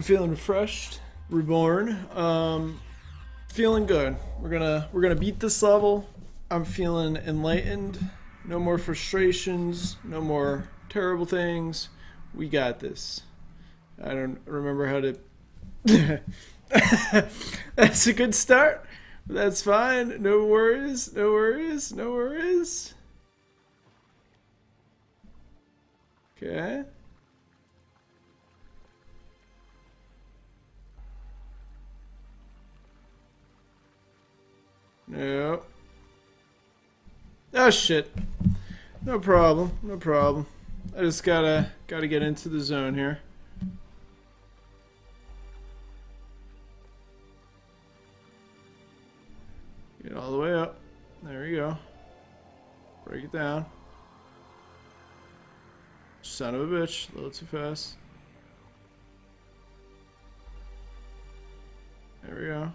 I'm feeling refreshed, reborn. Um, feeling good. We're gonna we're gonna beat this level. I'm feeling enlightened. No more frustrations. No more terrible things. We got this. I don't remember how to. That's a good start. That's fine. No worries. No worries. No worries. Okay. No. Oh ah, shit. No problem. No problem. I just gotta gotta get into the zone here. Get all the way up. There you go. Break it down. Son of a bitch. A little too fast. There we go.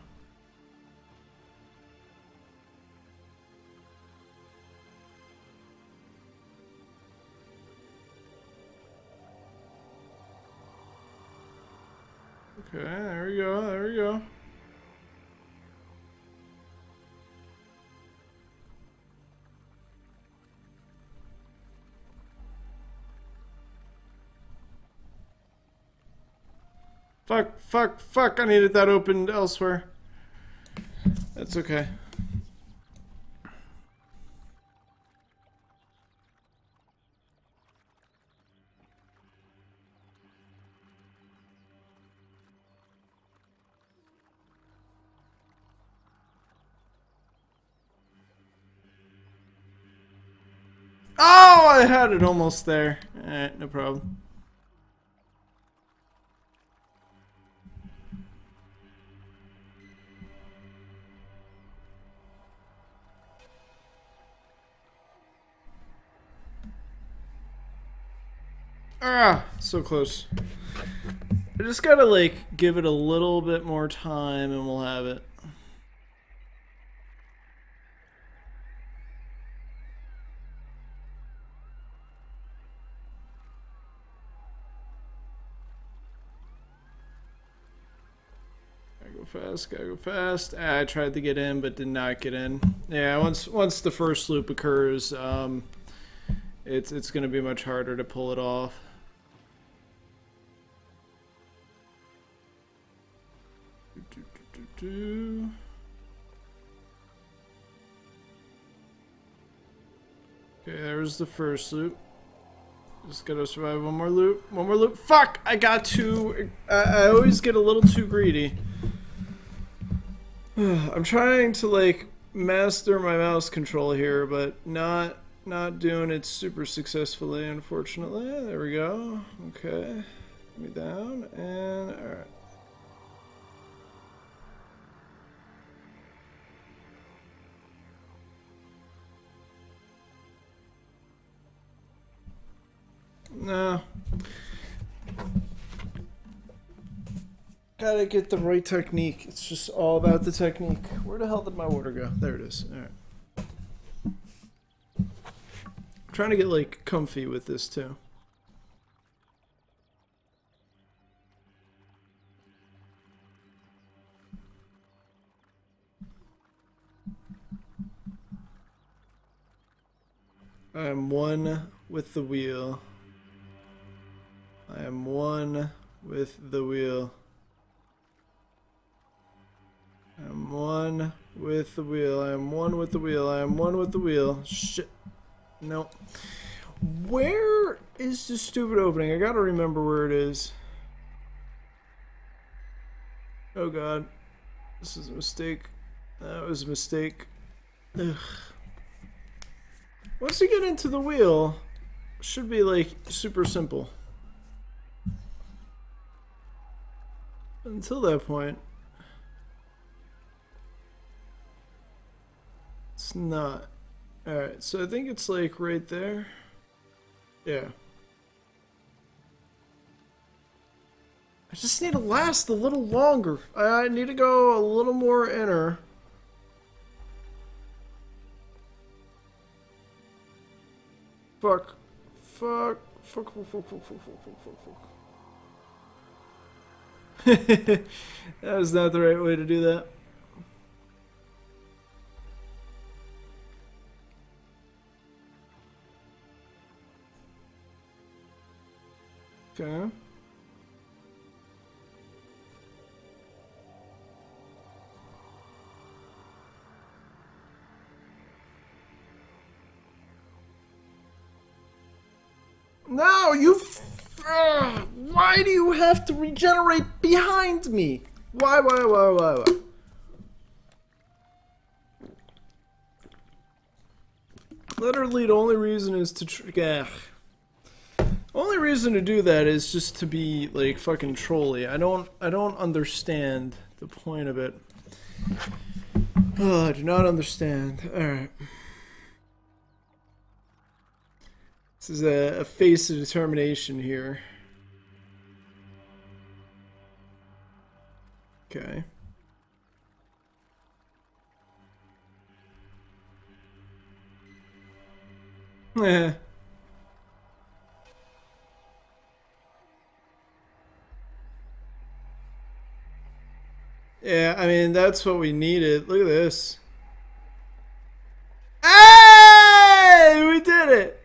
Okay, there we go, there we go. Fuck, fuck, fuck, I needed that opened elsewhere. That's okay. Oh, I had it almost there. Alright, no problem. Ah, so close. I just gotta like give it a little bit more time and we'll have it. Go fast, gotta go fast. Ah, I tried to get in but did not get in. Yeah, once once the first loop occurs, um, it's it's gonna be much harder to pull it off. Do, do, do. Okay, there's the first loop. Just gotta survive one more loop. One more loop. Fuck! I got too. I, I always get a little too greedy. I'm trying to like master my mouse control here, but not not doing it super successfully, unfortunately. There we go. Okay, me down and all right. No. Gotta get the right technique. It's just all about the technique. Where the hell did my water go? There it is. Alright. I'm trying to get like comfy with this too. I am one with the wheel. I am one with the wheel. I am one with the wheel. I am one with the wheel. I am one with the wheel. Shit. No. Where is the stupid opening? I gotta remember where it is. Oh god. This is a mistake. That was a mistake. Ugh. Once you get into the wheel, should be like super simple. Until that point, it's not. Alright, so I think it's like right there. Yeah. I just need to last a little longer. I need to go a little more inner. Fuck. Fuck. Fuck, fuck, fuck, fuck, fuck, fuck, fuck, fuck, fuck. that was not the right way to do that. Okay. No, you. Uh, why do you have to regenerate behind me? Why, why, why, why, why? Literally, the only reason is to. Ugh. Only reason to do that is just to be like fucking trolly. I don't. I don't understand the point of it. Oh, I do not understand. All right. This is a, a face of determination here. Okay. Eh. Yeah, I mean, that's what we needed. Look at this. Hey! We did it!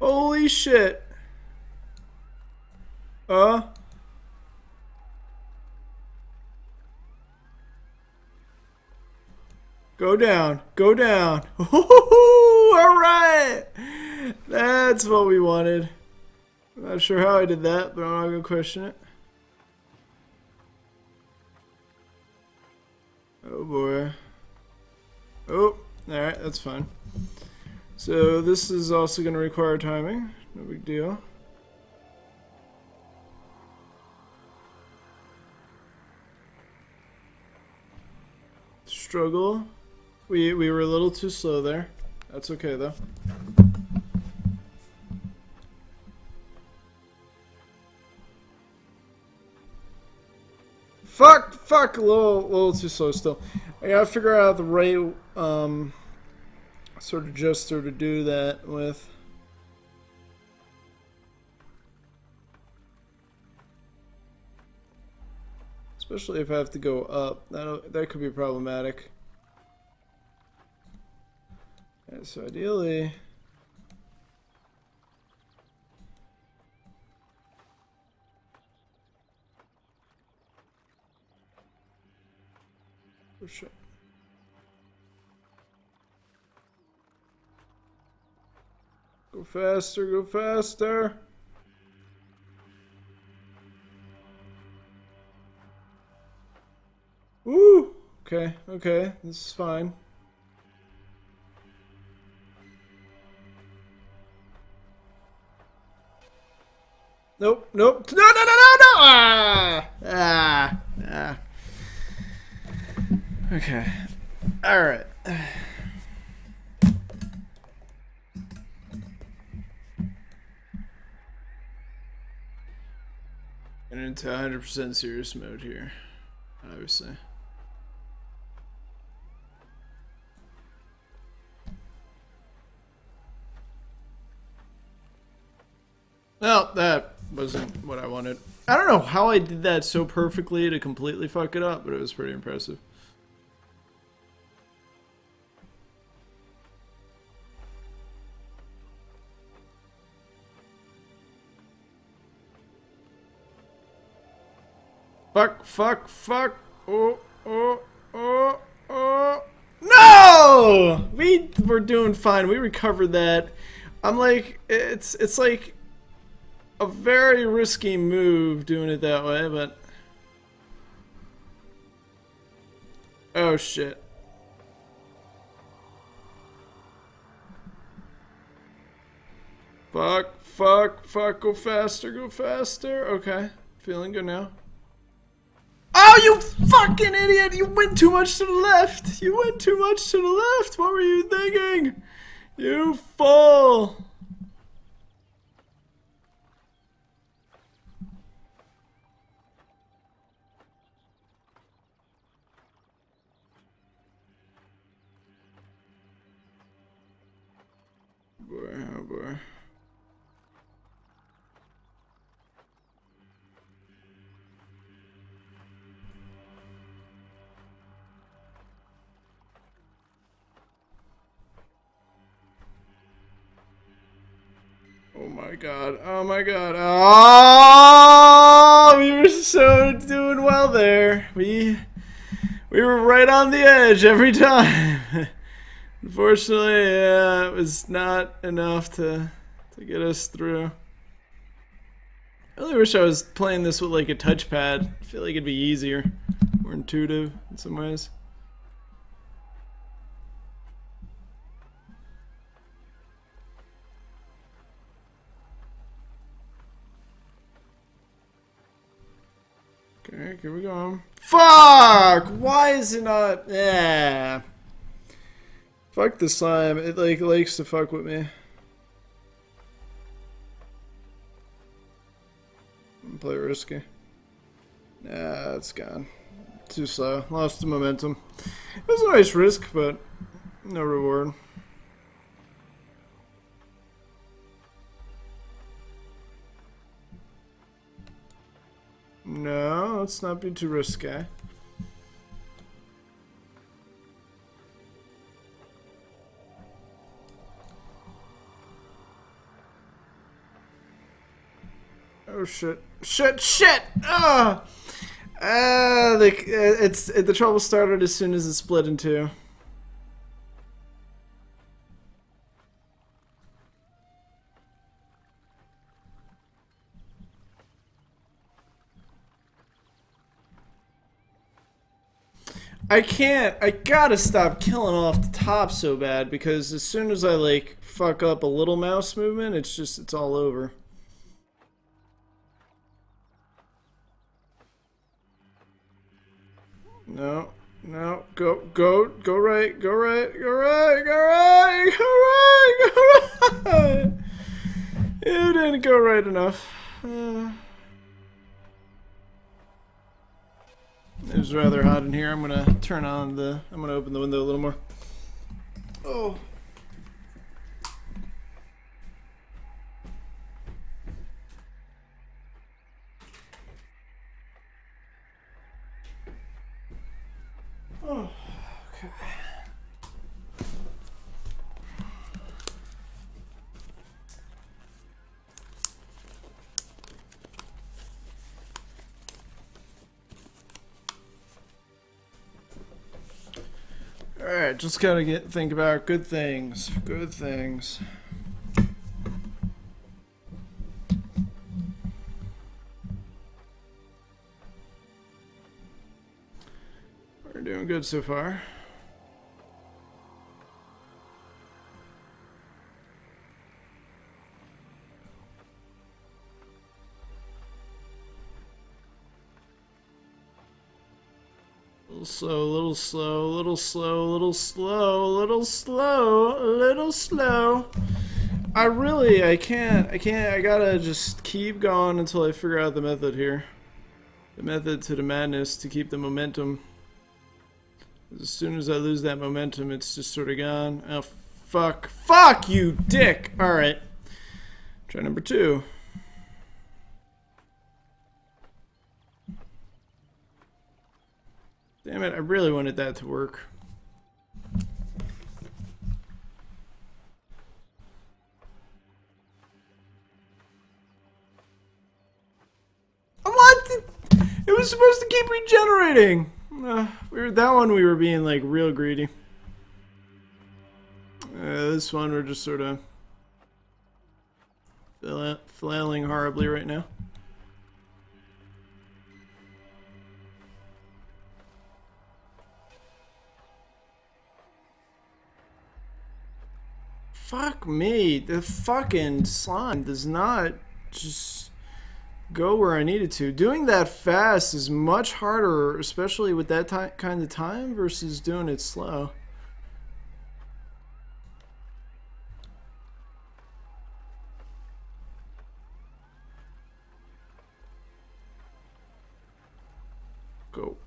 Holy shit. Uh? Go down. Go down. Alright! That's what we wanted. I'm not sure how I did that, but I'm not going to question it. Oh boy. Oh, alright, that's fine. So this is also going to require timing. No big deal. Struggle. We, we were a little too slow there. That's okay though. Fuck, fuck, a little, little too slow still. I gotta figure out the right, um, sort of gesture to do that with. Especially if I have to go up. That that could be problematic. So ideally... Shit. Go faster, go faster. Woo! Okay, okay, this is fine. Nope, nope. No, no, no, no, no! Ah! Ah! Ah. Okay. Alright. And into 100% serious mode here, obviously. Well, that wasn't what I wanted. I don't know how I did that so perfectly to completely fuck it up, but it was pretty impressive. Fuck, fuck, fuck. Oh, oh, oh, oh. No! We were doing fine. We recovered that. I'm like, it's it's like a very risky move doing it that way, but... Oh shit. Fuck, fuck, fuck, go faster, go faster. Okay, feeling good now. Oh, you fucking idiot! You went too much to the left! You went too much to the left! What were you thinking? You fool! Boy, oh boy. My god. Oh my god. Oh, we were so doing well there. We we were right on the edge every time. Unfortunately, it was not enough to to get us through. I really wish I was playing this with like a touchpad. I feel like it'd be easier, more intuitive in some ways. Okay, here we go. Fuck! Why is it not? Yeah. Fuck the slime. It like likes to fuck with me. Play risky. Nah, it's gone. Too slow. Lost the momentum. It was a nice risk, but no reward. No, let's not be too risky. Oh shit! Shit! Shit! Ah! Ah! Like it's the trouble started as soon as it split in two. I can't. I gotta stop killing off the top so bad because as soon as I like fuck up a little mouse movement, it's just it's all over. No, no, go, go, go right, go right, go right, go right, go right, go right. You didn't go right enough. Uh... It was rather hot in here. I'm gonna turn on the. I'm gonna open the window a little more. Oh. Oh. Alright, just gotta get think about good things. Good things. We're doing good so far. Slow, little slow, little slow, little slow, little slow, little slow. I really, I can't, I can't, I gotta just keep going until I figure out the method here. The method to the madness to keep the momentum. As soon as I lose that momentum, it's just sort of gone. Oh, fuck. Fuck you, dick! Alright. Try number two. Damn it, I really wanted that to work. What? It was supposed to keep regenerating. Uh, we were that one. We were being like real greedy. Uh, this one we're just sort of flailing horribly right now. Fuck me. The fucking slime does not just go where I needed to. Doing that fast is much harder, especially with that kind of time, versus doing it slow.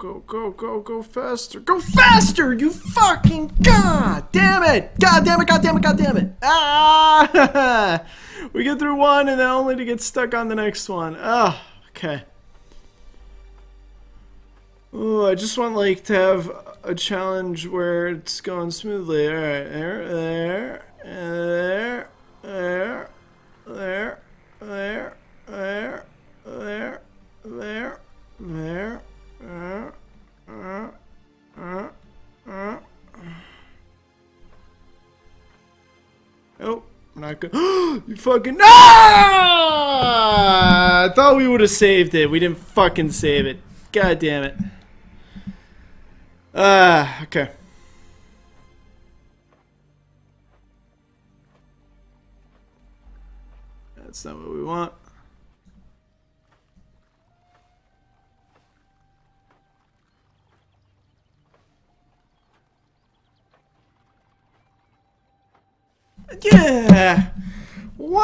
Go, go, go, go, faster. Go faster, you fucking god damn it. God damn it, god damn it, god damn it. Ah! we get through one and then only to get stuck on the next one. Oh, okay. Oh, I just want like to have a challenge where it's going smoothly. Alright, there, there. You fucking. Ah! I thought we would have saved it. We didn't fucking save it. God damn it. Ah, uh, okay. That's not what we want.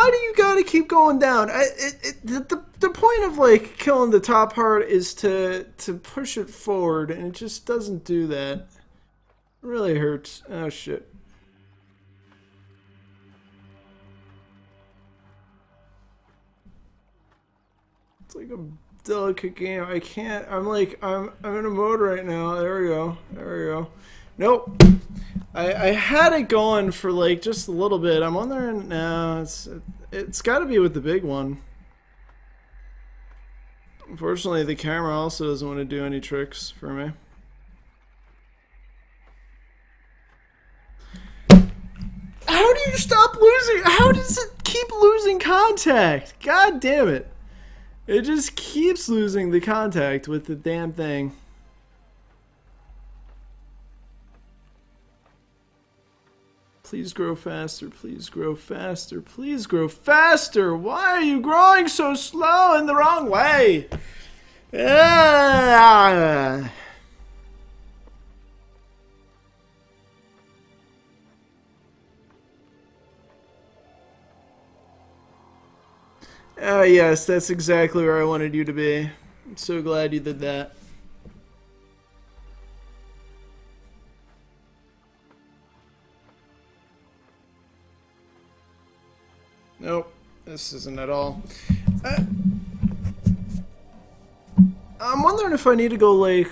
Why do you gotta keep going down? I, it, it, the, the point of like killing the top part is to to push it forward, and it just doesn't do that. It really hurts. Oh shit. It's like a delicate game. I can't. I'm like I'm I'm in a mode right now. There we go. There we go. Nope. I, I had it going for like just a little bit. I'm on there and now. It's it's got to be with the big one. Unfortunately, the camera also doesn't want to do any tricks for me. How do you stop losing? How does it keep losing contact? God damn it. It just keeps losing the contact with the damn thing. Please grow faster, please grow faster, please grow faster. Why are you growing so slow in the wrong way? Ah, uh, yes, that's exactly where I wanted you to be. I'm so glad you did that. Nope, this isn't at all. I, I'm wondering if I need to go like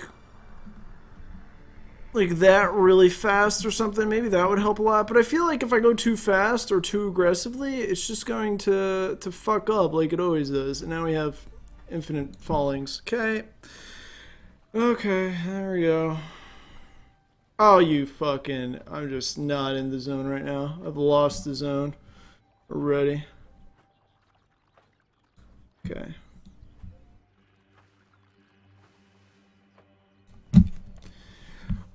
like that really fast or something. Maybe that would help a lot. But I feel like if I go too fast or too aggressively, it's just going to to fuck up like it always does. And now we have infinite fallings. Okay. Okay, there we go. Oh, you fucking... I'm just not in the zone right now. I've lost the zone. Ready. Okay.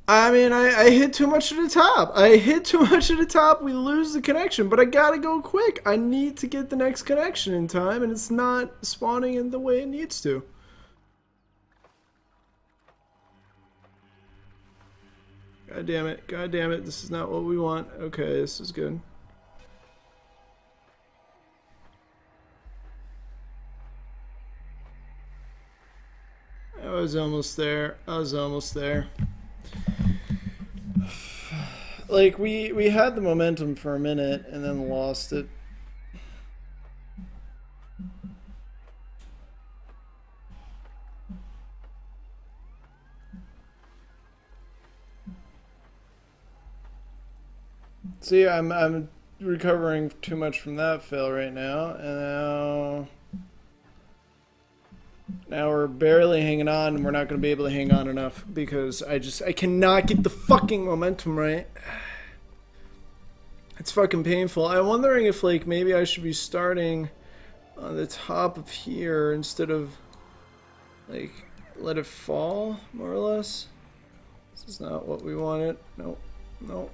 I mean, I, I hit too much at the top. I hit too much at the top. We lose the connection, but I gotta go quick. I need to get the next connection in time, and it's not spawning in the way it needs to. God damn it. God damn it. This is not what we want. Okay, this is good. I was almost there. I was almost there. Like we we had the momentum for a minute and then lost it. See, I'm I'm recovering too much from that fail right now, and now now we're barely hanging on, and we're not going to be able to hang on enough because I just I cannot get the fucking momentum right. It's fucking painful. I'm wondering if like maybe I should be starting on the top of here instead of like let it fall more or less. This is not what we wanted. Nope. Nope.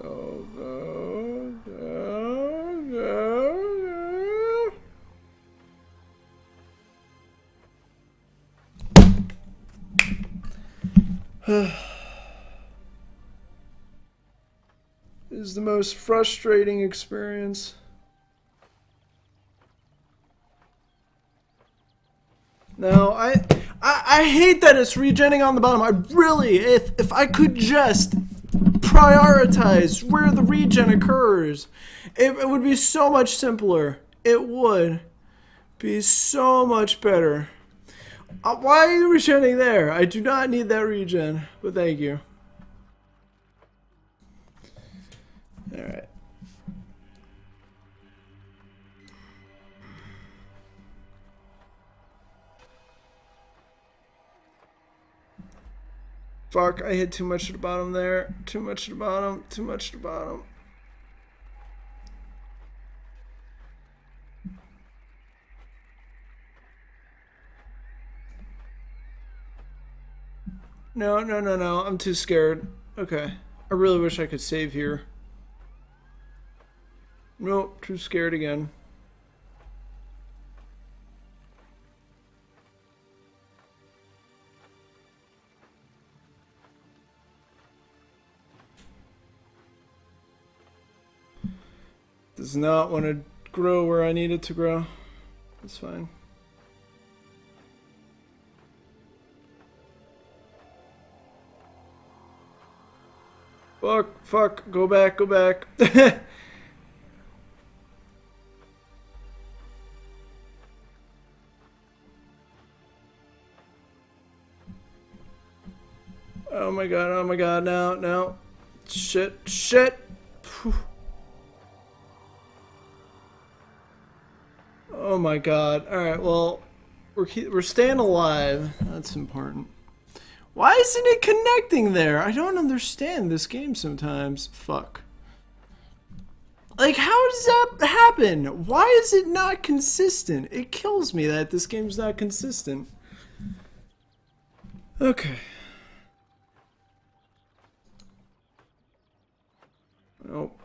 Go, go, go, go, go. is the most frustrating experience. No, I, I I hate that it's regenning on the bottom. I really, if if I could just prioritize where the regen occurs. It, it would be so much simpler. It would be so much better. Uh, why are you regening there? I do not need that regen, but thank you. Alright. Fuck, I hit too much at the bottom there. Too much at the bottom. Too much at the bottom. No, no, no, no. I'm too scared. Okay. I really wish I could save here. Nope, too scared again. Does not want to grow where I need it to grow. That's fine. Fuck, fuck, go back, go back. oh my god, oh my god, now, now. Shit, shit. Oh my god. Alright, well, we're, we're staying alive. That's important. Why isn't it connecting there? I don't understand this game sometimes. Fuck. Like, how does that happen? Why is it not consistent? It kills me that this game's not consistent. Okay. Nope.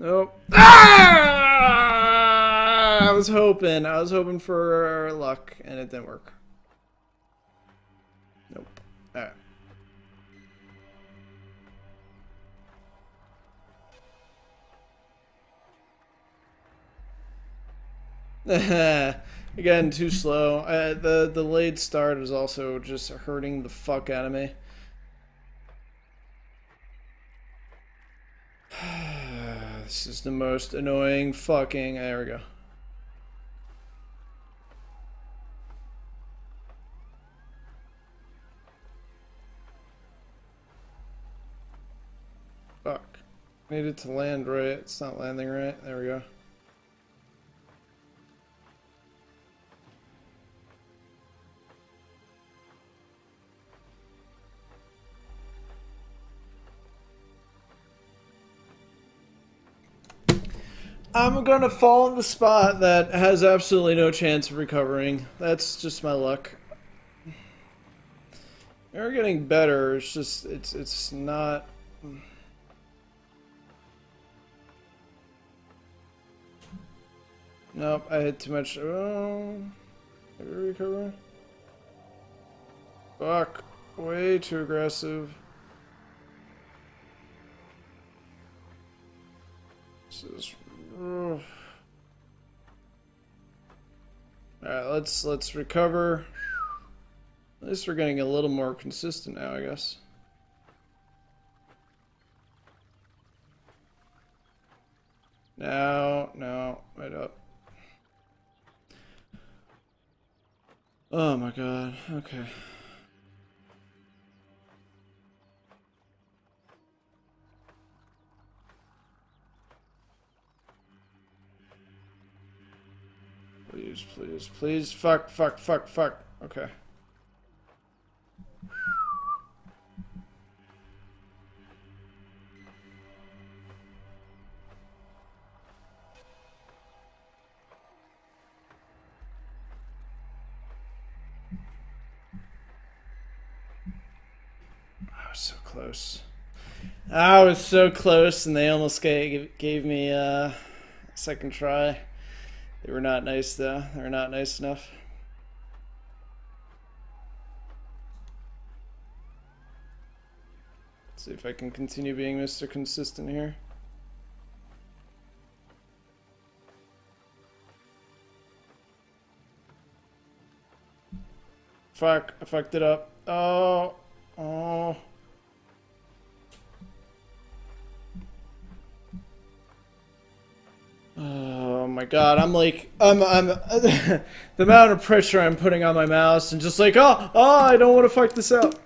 Nope. Ah! I was hoping. I was hoping for luck, and it didn't work. Nope. Alright. Again, too slow. Uh, the the late start is also just hurting the fuck out of me. This is the most annoying fucking... There we go. Fuck. Needed to land right. It's not landing right. There we go. I'm gonna fall in the spot that has absolutely no chance of recovering. That's just my luck. We're getting better. It's just it's it's not. Nope, I had too much. Oh, recover? Fuck, way too aggressive. This is Alright, let's let's recover. At least we're getting a little more consistent now, I guess. No, no, right up. Oh my god, okay. Please, please, please. Fuck, fuck, fuck, fuck. Okay. I was so close. I was so close, and they almost gave, gave me uh, a second try. They were not nice though. They were not nice enough. Let's see if I can continue being Mr. Consistent here. Fuck, I fucked it up. Oh, oh. My god, I'm like, I'm, I'm, the amount of pressure I'm putting on my mouse and just like, oh, oh, I don't want to fuck this up.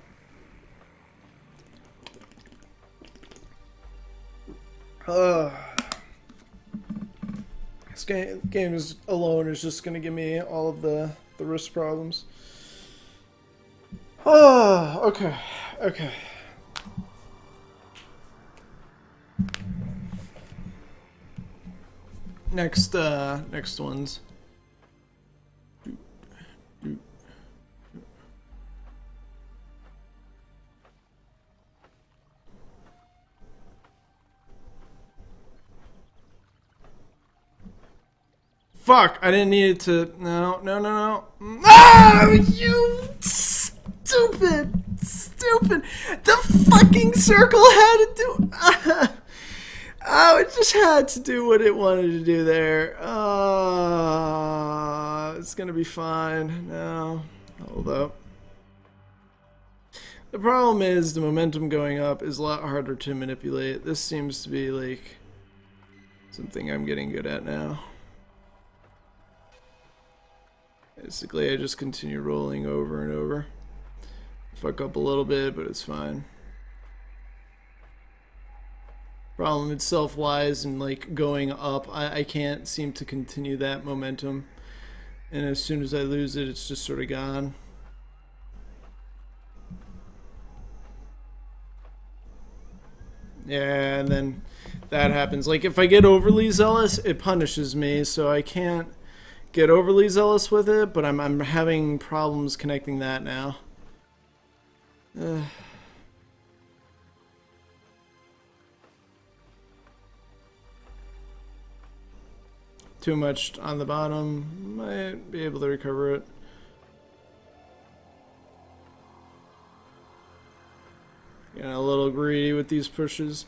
Uh, this game, game is alone is just gonna give me all of the, the wrist problems. Oh, okay, okay. Next, uh, next ones. Fuck, I didn't need it to. No, no, no, no. Ah, you stupid, stupid. The fucking circle had to do. Oh, it just had to do what it wanted to do there. Uh, it's gonna be fine. No, hold up. The problem is the momentum going up is a lot harder to manipulate. This seems to be like something I'm getting good at now. Basically, I just continue rolling over and over. Fuck up a little bit, but it's fine problem itself lies in like going up. I, I can't seem to continue that momentum. And as soon as I lose it, it's just sort of gone. Yeah, and then that happens. Like if I get overly zealous, it punishes me, so I can't get overly zealous with it, but I'm I'm having problems connecting that now. too much on the bottom. Might be able to recover it. Getting a little greedy with these pushes.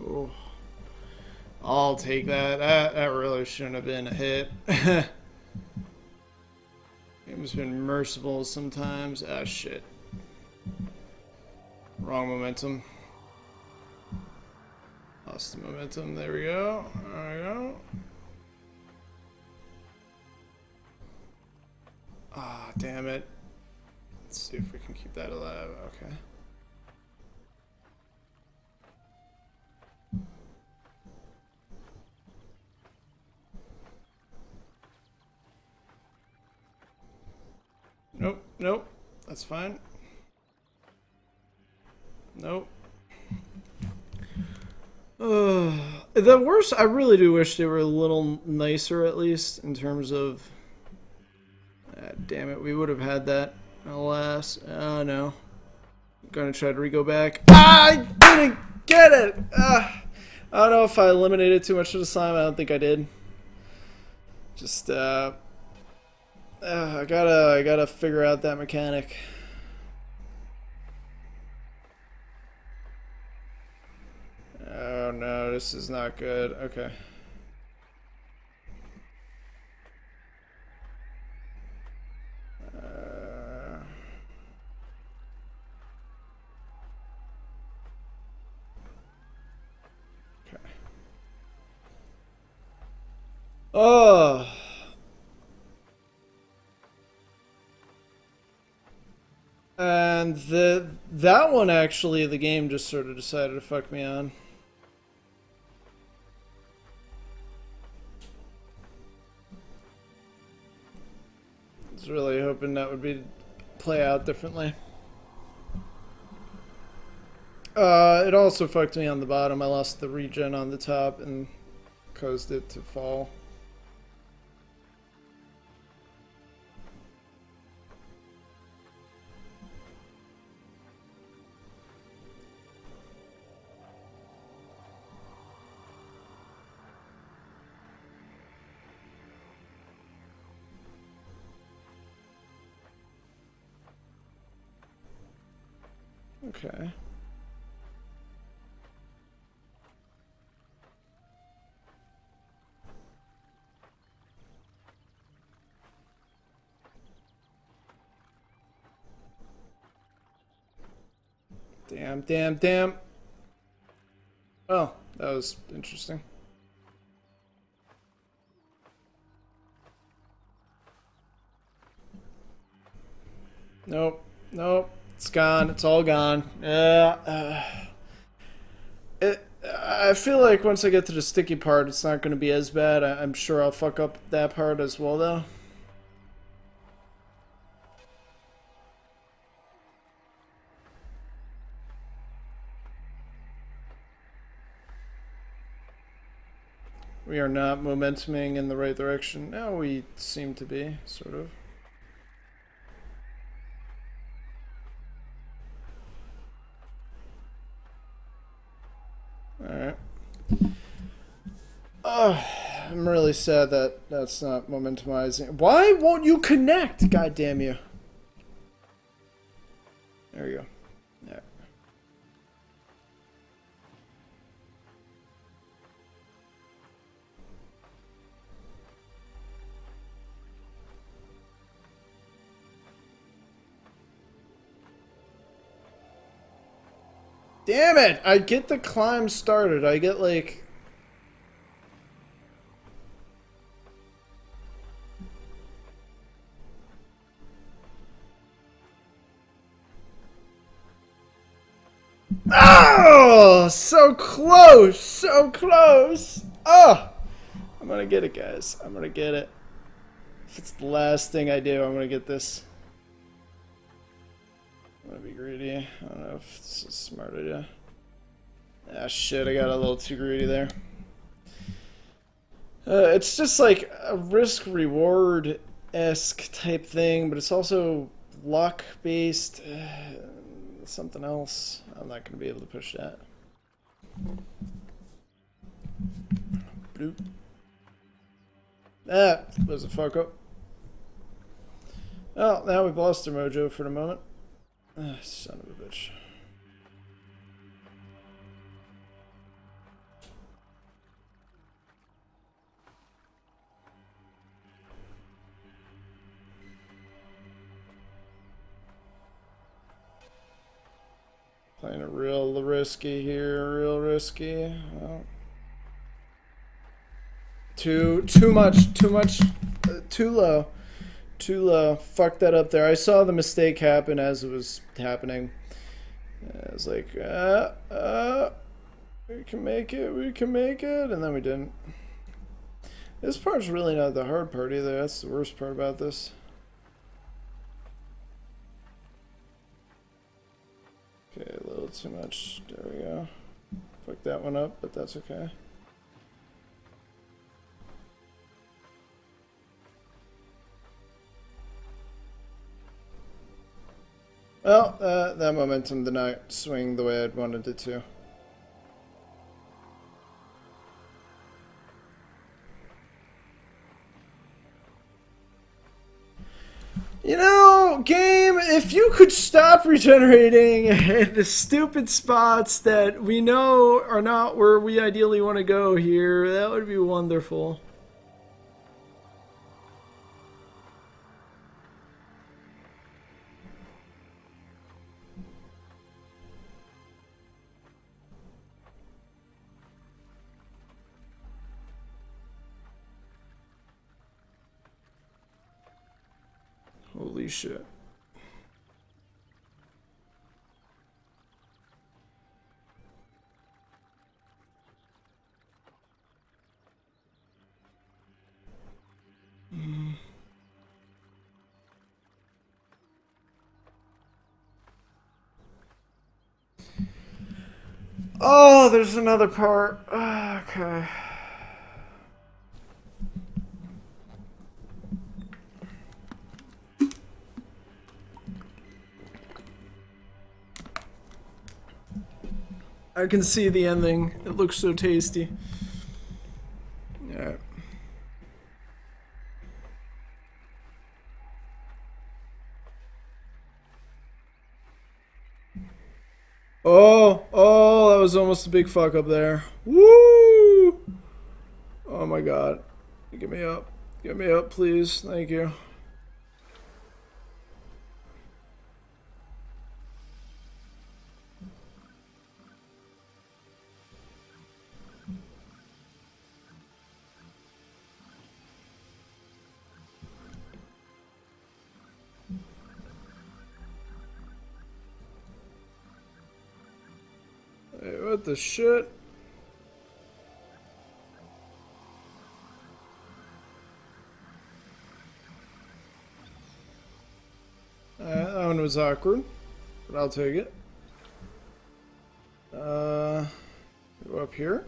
Oh. I'll take that. That, that really shouldn't have been a hit. Game's been merciful sometimes. Ah, shit. Wrong momentum. Lost the momentum. There we go. There we go. Ah, oh, damn it. Let's see if we can keep that alive. Okay. Nope, nope. That's fine. Nope. Uh, the worst, I really do wish they were a little nicer, at least, in terms of... Ah, damn it, we would have had that. Alas. Oh, no. I'm gonna try to re-go back. I didn't get it! Uh, I don't know if I eliminated too much of the slime. I don't think I did. Just, uh... uh I gotta, I gotta figure out that mechanic. Oh no, this is not good. Okay. Uh, okay. Oh. And the that one actually the game just sort of decided to fuck me on. Really hoping that would be play out differently. Uh, it also fucked me on the bottom. I lost the regen on the top and caused it to fall. Okay. Damn, damn, damn. Well, that was interesting. Nope, nope. It's gone. It's all gone. Yeah. Uh, it, I feel like once I get to the sticky part, it's not going to be as bad. I, I'm sure I'll fuck up that part as well, though. We are not momentuming in the right direction. Now we seem to be, sort of. Alright. I'm really sad that that's not momentumizing. Why won't you connect? God damn you. There you go. Damn it! I get the climb started. I get like... So close! So close! Oh! I'm gonna get it, guys. I'm gonna get it. If it's the last thing I do, I'm gonna get this. I'm gonna be greedy. I don't know if this is a smart idea. Ah, shit, I got a little too greedy there. Uh, it's just like a risk reward esque type thing, but it's also luck based. Uh, something else. I'm not gonna be able to push that. Bloop. That was a fuck up. Well, now we've lost our mojo for the moment. Ah, son of a bitch. Playing a real risky here, real risky. Well, too, too much, too much, uh, too low. Too low. Fuck that up there. I saw the mistake happen as it was happening. I was like, uh, uh, we can make it, we can make it, and then we didn't. This part's really not the hard part either. That's the worst part about this. Okay, a little too much. There we go. Fuck that one up, but that's okay. Well, uh, that momentum did not swing the way I'd wanted it to. You know, game, if you could stop regenerating in the stupid spots that we know are not where we ideally want to go here, that would be wonderful. Holy shit. Oh, there's another part. Okay. I can see the ending. It looks so tasty. Yeah. Oh, oh, that was almost a big fuck up there. Woo! Oh my god. Get me up. Get me up, please. Thank you. The shit? Uh, that one was awkward, but I'll take it. Uh, go up here.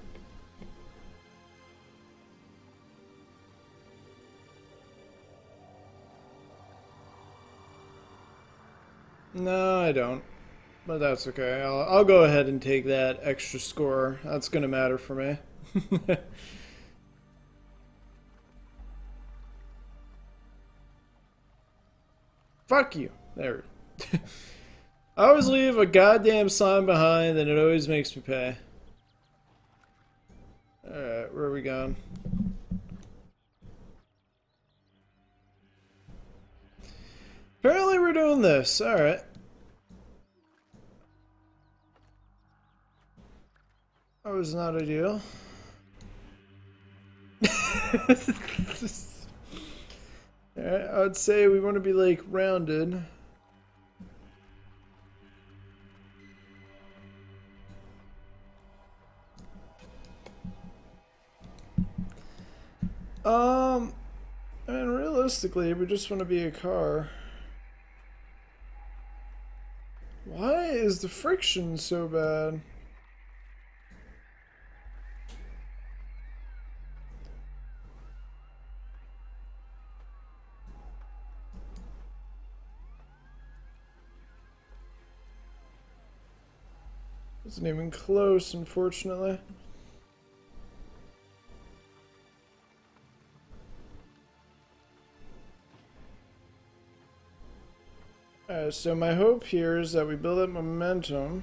No, I don't. But that's okay. I'll, I'll go ahead and take that extra score. That's going to matter for me. Fuck you. There. I always leave a goddamn sign behind and it always makes me pay. Alright, where are we going? Apparently we're doing this. Alright. That was not ideal. Alright, I'd say we want to be like rounded. Um, I mean, realistically, we just want to be a car. Why is the friction so bad? Isn't even close, unfortunately. Uh, so my hope here is that we build up momentum.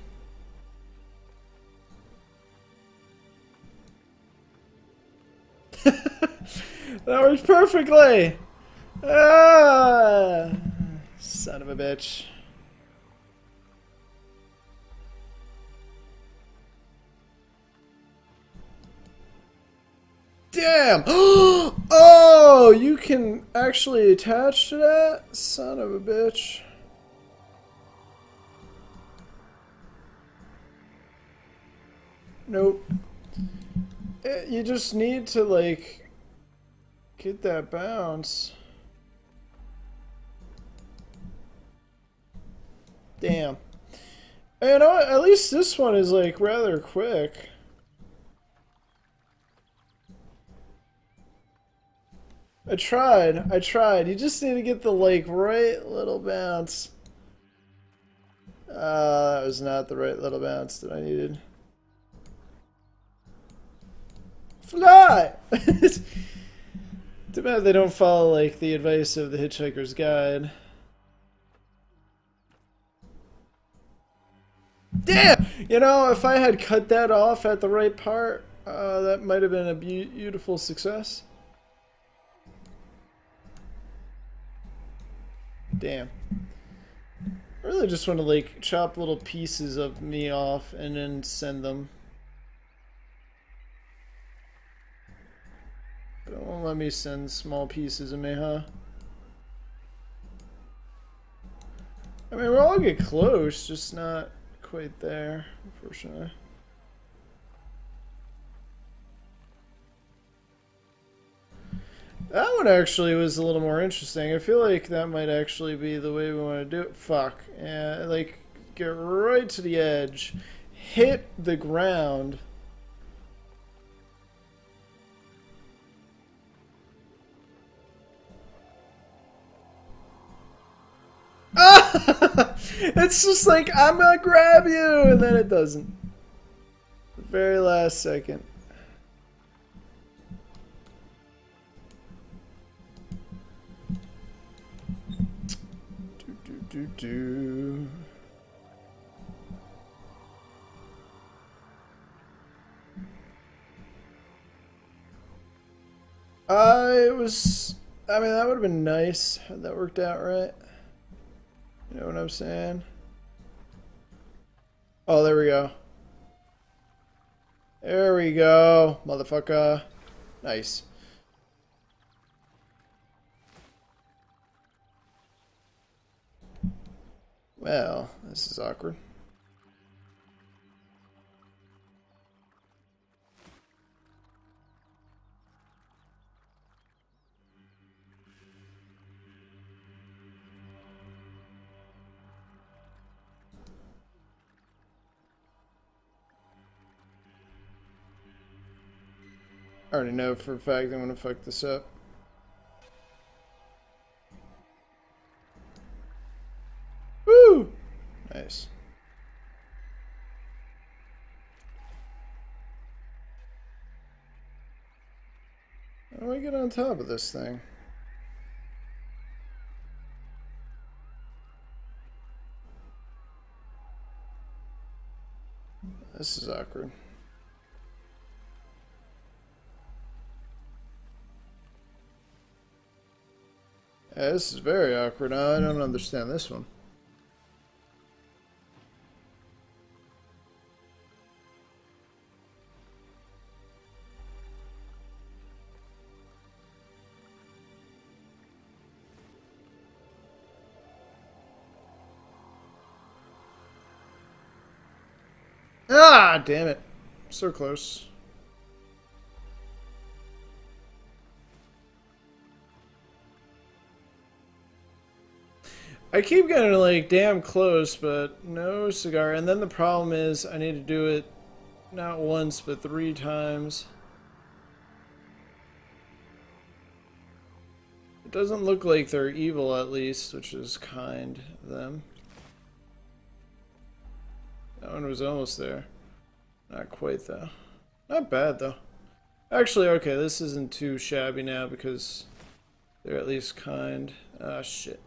that works perfectly! Ah, son of a bitch. Damn! oh, you can actually attach to that? Son of a bitch. Nope. It, eh, you just need to, like, get that bounce. Damn. Know? At least this one is, like, rather quick. I tried. I tried. You just need to get the, like, right little bounce. Uh, that was not the right little bounce that I needed. Fly! Too bad they don't follow, like, the advice of the Hitchhiker's Guide. Damn! You know, if I had cut that off at the right part, uh, that might have been a be beautiful success. Damn. I really just want to, like, chop little pieces of me off and then send them. Don't let me send small pieces of me, huh? I mean, we'll all get close, just not quite there, unfortunately. That one actually was a little more interesting. I feel like that might actually be the way we want to do it. Fuck. Yeah, like, get right to the edge, hit the ground, it's just like, I'm gonna grab you, and then it doesn't. The very last second. Do, do, it was, I mean, that would have been nice had that worked out right. You know what I'm saying? Oh, there we go. There we go, motherfucker. Nice. Well, this is awkward. I already know for a fact I'm gonna fuck this up. Top of this thing? This is awkward. Yeah, this is very awkward. I don't understand this one. Ah, damn it. So close. I keep getting like damn close, but no cigar. And then the problem is I need to do it not once, but three times. It doesn't look like they're evil at least, which is kind of them. That one was almost there. Not quite though. Not bad though. Actually, okay, this isn't too shabby now because they're at least kind. Ah, shit.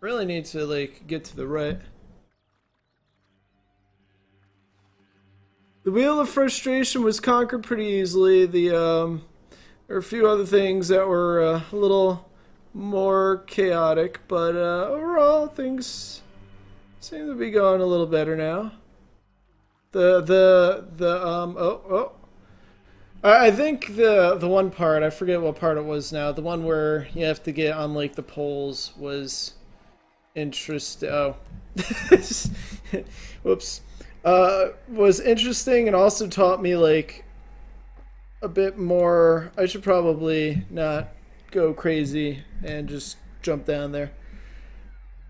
Really need to, like, get to the right. The Wheel of Frustration was conquered pretty easily. The, um, there a few other things that were uh, a little more chaotic, but uh, overall, things seem to be going a little better now. The, the, the, um, oh, oh. I think the the one part I forget what part it was now. The one where you have to get on like the poles was interesting. Oh, whoops. Uh, was interesting and also taught me like a bit more. I should probably not go crazy and just jump down there.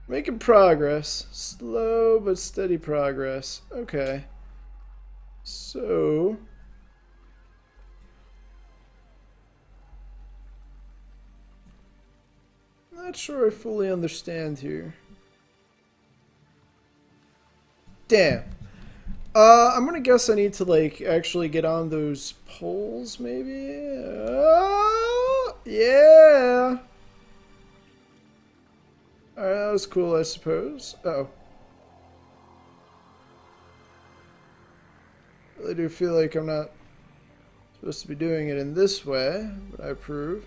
Making progress, slow but steady progress. Okay. So. Not sure I fully understand here. Damn. Uh, I'm gonna guess I need to, like, actually get on those poles, maybe? Uh, yeah! Alright, that was cool, I suppose. Uh oh really do feel like I'm not supposed to be doing it in this way, but I approve.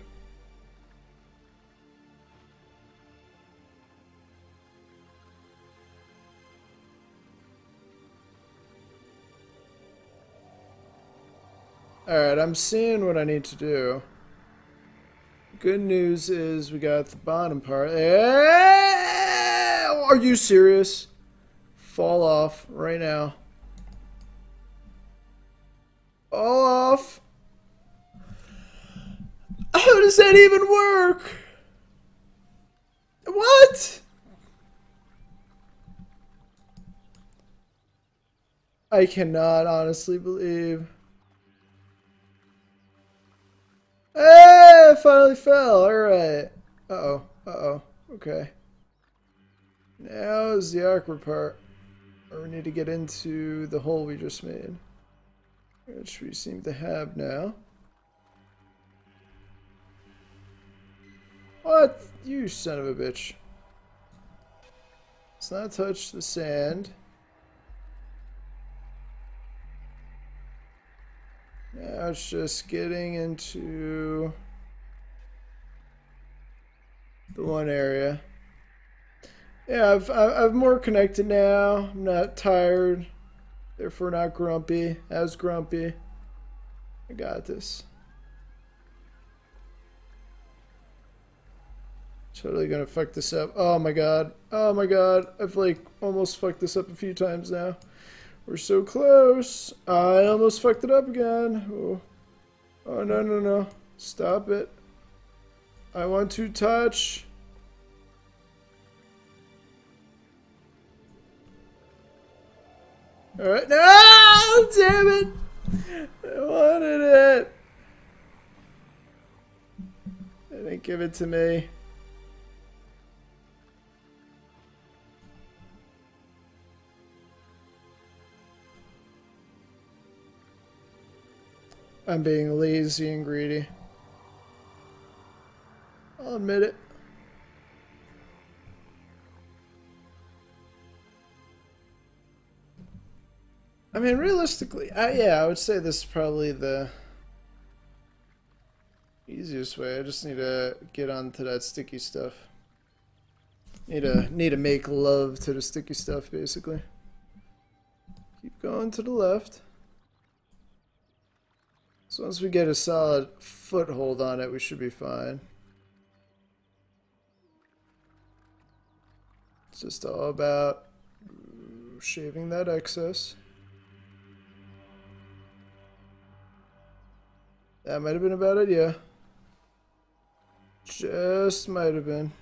Alright, I'm seeing what I need to do. Good news is we got the bottom part. Eh, are you serious? Fall off right now. Off. How does that even work? What? I cannot honestly believe. Eh, hey, I finally fell. All right. Uh-oh. Uh-oh. Okay. Now is the awkward part. we need to get into the hole we just made. Which we seem to have now. What? You son of a bitch. Let's not touch the sand. Now it's just getting into the one area. Yeah, I've, I've more connected now. I'm not tired, therefore not grumpy, as grumpy. I got this. Totally gonna fuck this up. Oh my god. Oh my god. I've like almost fucked this up a few times now. We're so close. I almost fucked it up again. Oh, oh no, no, no. Stop it. I want to touch. Alright. No! Damn it! I want wanted it. They didn't give it to me. I'm being lazy and greedy. I'll admit it. I mean, realistically, I, yeah, I would say this is probably the easiest way. I just need to get onto that sticky stuff. Need to need to make love to the sticky stuff, basically. Keep going to the left. So once we get a solid foothold on it, we should be fine. It's just all about shaving that excess. That might have been a bad idea. Just might have been.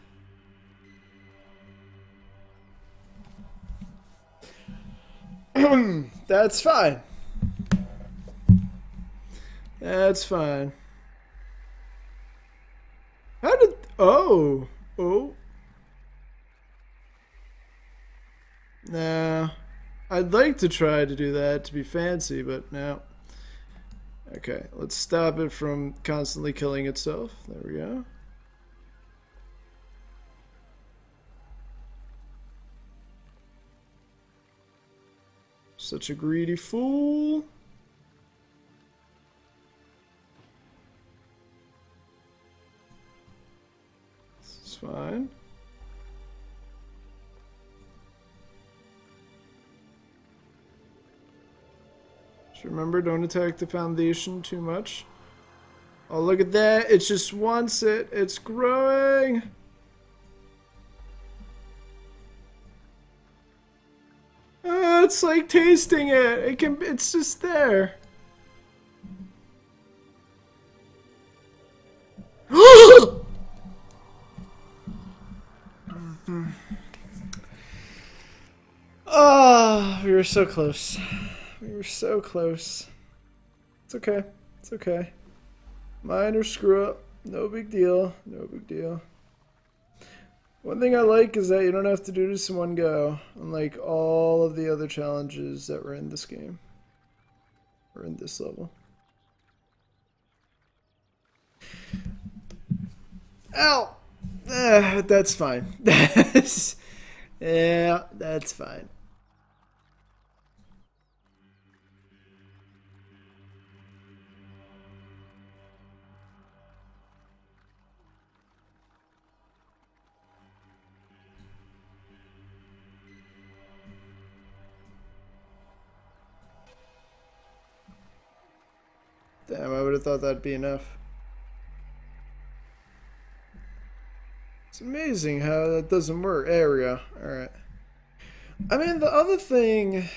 That's fine. That's fine. How did... Oh. Oh. Nah. I'd like to try to do that to be fancy, but no. Okay, let's stop it from constantly killing itself. There we go. Such a greedy fool. This is fine. Remember, don't attack the foundation too much. Oh, look at that. It just wants it. It's growing. Oh, it's like tasting it. It can. It's just there. oh, we were so close. So close. It's okay. It's okay. Minor screw up. No big deal. No big deal. One thing I like is that you don't have to do this in one go, unlike all of the other challenges that were in this game. Or in this level. Ow! Uh, that's fine. yeah, that's fine. Damn, I would have thought that'd be enough. It's amazing how that doesn't work. Go. Alright. I mean, the other thing... I'm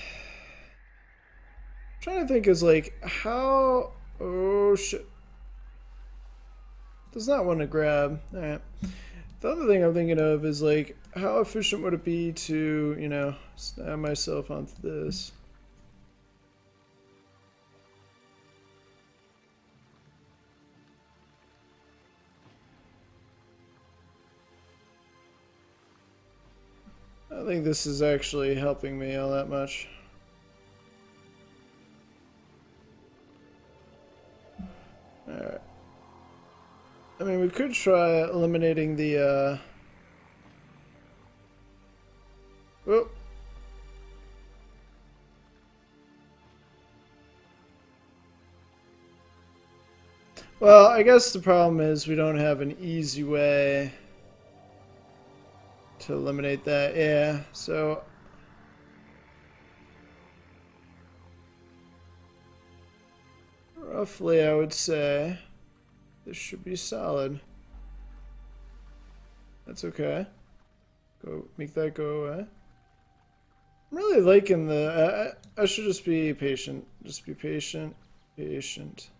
trying to think is like, how... Oh, shit. Does not want to grab. Alright. The other thing I'm thinking of is like, how efficient would it be to, you know, snap myself onto this? I think this is actually helping me all that much. Alright. I mean, we could try eliminating the, uh... Well, I guess the problem is we don't have an easy way to eliminate that. Yeah, so... Roughly, I would say this should be solid. That's okay. Go make that go away. I'm really liking the... I, I should just be patient. Just be patient. Patient.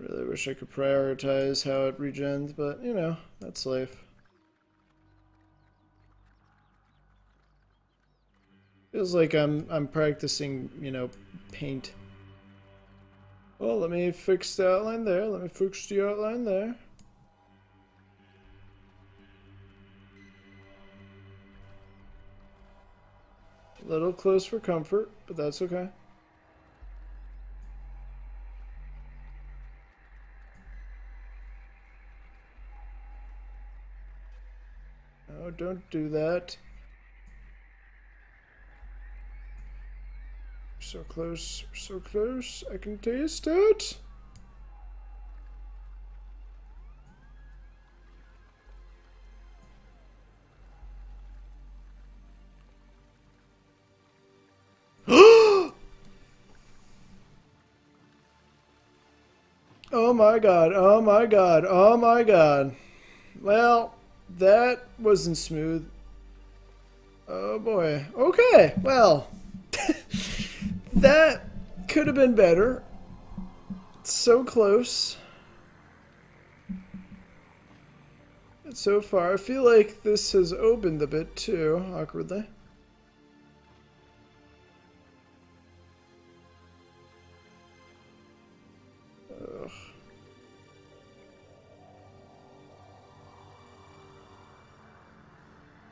Really wish I could prioritize how it regens, but you know, that's life. Feels like I'm I'm practicing, you know, paint. Well, let me fix the outline there. Let me fix the outline there. A little close for comfort, but that's okay. No, don't do that. So close, so close. I can taste it. oh my god, oh my god, oh my god. Well, that wasn't smooth. Oh boy. Okay, well. that could have been better. So close. So far, I feel like this has opened a bit too, awkwardly.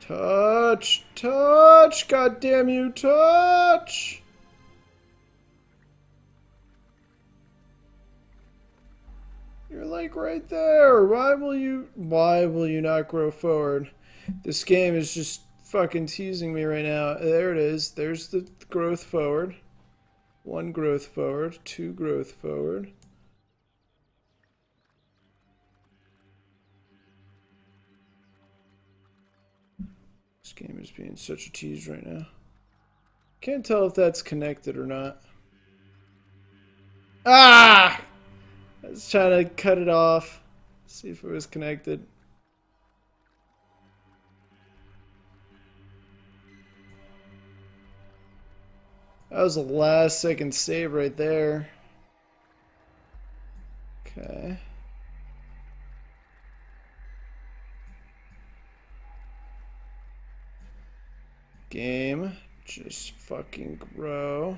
Touch! Touch! God damn you, touch! You're like right there. Why will you why will you not grow forward? This game is just fucking teasing me right now. There it is. There's the growth forward. One growth forward, two growth forward. Game is being such a tease right now. Can't tell if that's connected or not. Ah! I was trying to cut it off. See if it was connected. That was a last second save right there. Okay. Game. Just fucking grow.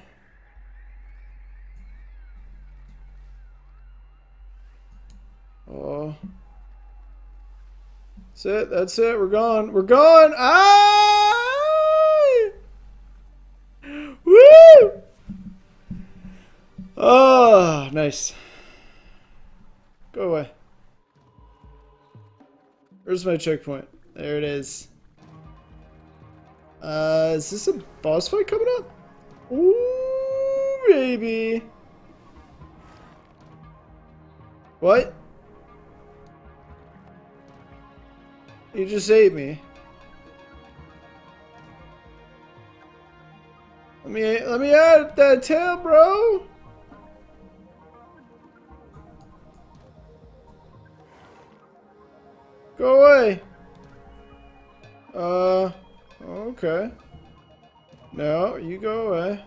Oh. That's it. That's it. We're gone. We're gone. Ah! Woo! Oh, nice. Go away. Where's my checkpoint? There it is. Uh, is this a boss fight coming up? Ooh, baby. What? You just ate me. Let me let me add that tail, bro. Go away. Uh Okay. No, you go away.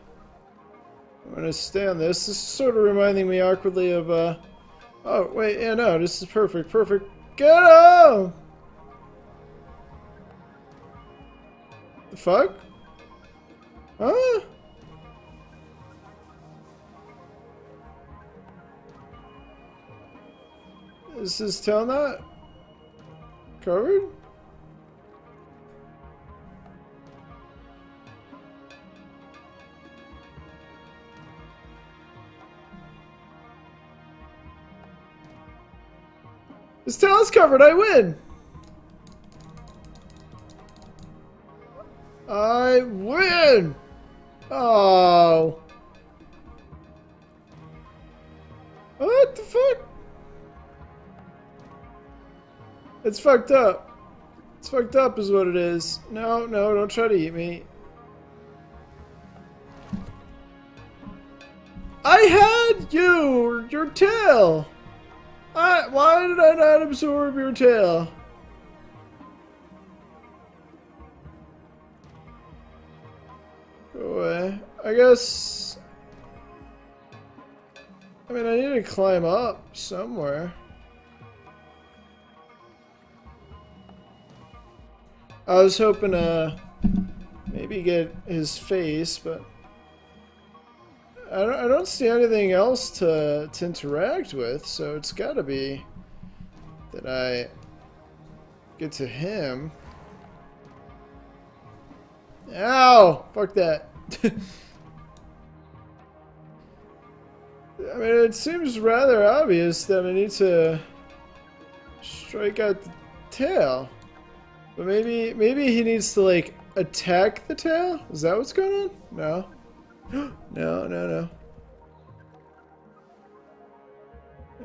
I'm gonna stay on this. This is sort of reminding me awkwardly of, uh... Oh, wait, yeah, no, this is perfect, perfect. Get him! The fuck? Huh? Is this tail not covered? This tail's covered, I win! I win! Oh. What the fuck? It's fucked up. It's fucked up is what it is. No, no, don't try to eat me. I had you! Your tail! Why did I not absorb your tail? Go away. I guess... I mean, I need to climb up somewhere. I was hoping, to maybe get his face, but I don't, I don't see anything else to, to interact with, so it's got to be that I get to him. Ow! Fuck that. I mean, it seems rather obvious that I need to strike out the tail. But maybe, maybe he needs to, like, attack the tail? Is that what's going on? No. no, no, no.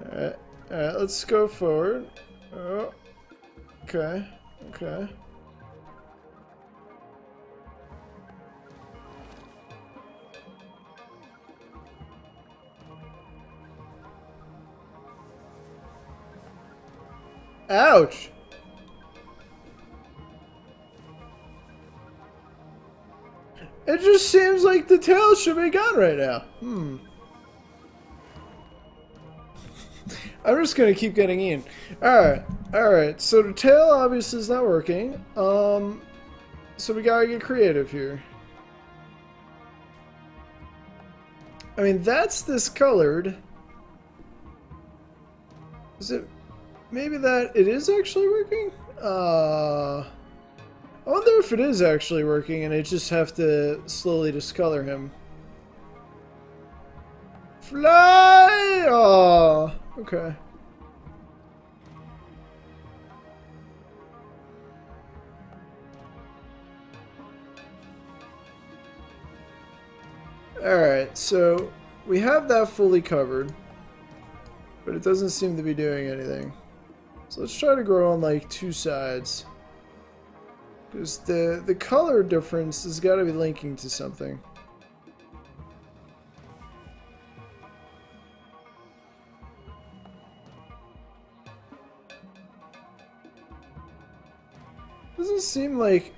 Alright. Alright, let's go forward. Oh. Okay. Okay. Ouch! It just seems like the tail should be gone right now. Hmm. I'm just gonna keep getting in. Alright, alright. So the tail obviously is not working. Um, so we gotta get creative here. I mean, that's discolored. Is it maybe that it is actually working? Uh, I wonder if it is actually working and I just have to slowly discolor him. Fly! Oh, okay. Alright, so we have that fully covered, but it doesn't seem to be doing anything. So let's try to grow on like two sides. Because the, the color difference has got to be linking to something. Doesn't seem like